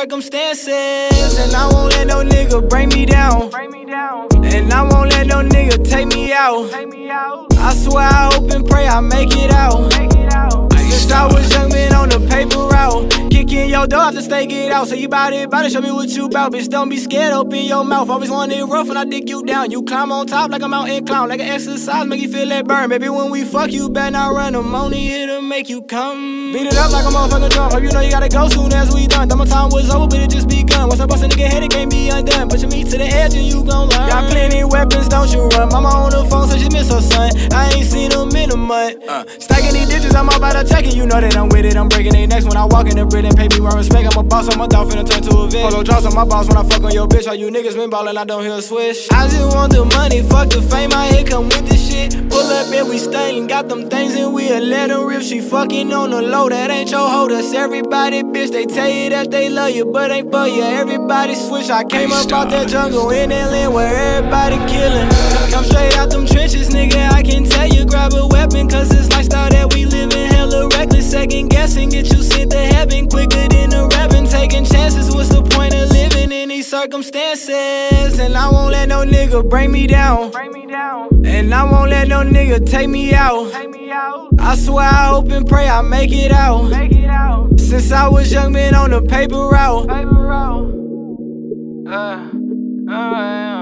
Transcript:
circumstances. And I won't let no nigga bring me down. And I won't let no nigga take me out. I swear I hope and pray I make it out. Your door, have to stay get out. Say you bout it, bout it, show me what you bout. Bitch, don't be scared, open your mouth. Always want it rough when I dig you down. You climb on top like a mountain clown, like an exercise, make you feel that burn. Baby, when we fuck, you better not run. I'm only here to make you come. Beat it up like a motherfucking drum. Hope you know you gotta go soon as we done. Thought my time was over, but it just begun. Once I bust a nigga head, it can't be undone. Push me to the edge and you gon' learn. Got plenty weapons, don't you run. Mama on the phone, so she miss her son. I ain't seen him in a month. Uh, stacking these digits, I'm about to check it. You know that I'm with it, I'm breaking it next. When I walk in the bridge and pay me my respect, I'm boss, I'm a dog, finna turn to a vid. Polo drops on my boss when I fuck on your bitch. All you niggas been ballin', I don't hear a swish. I just want the money, fuck the fame, my head come with this shit. Pull up and we stain, got them things and we'll let them rip. She fucking on the low, that ain't your hoe, that's everybody, bitch. They tell you that they love you, but ain't for you. Everybody switch, I came up out that jungle in that land where everybody killing. Come straight out them trenches, nigga, I can tell you, grab a weapon, cause it's lifestyle that we live in. Hella reckless, second guessing, get you sent to heaven quicker than a. Taking chances, what's the point of living in these circumstances? And I won't let no nigga bring me down. And I won't let no nigga take me out. I swear I hope and pray I make it out. Make it out. Since I was young, been on the paper route. Uh, alright.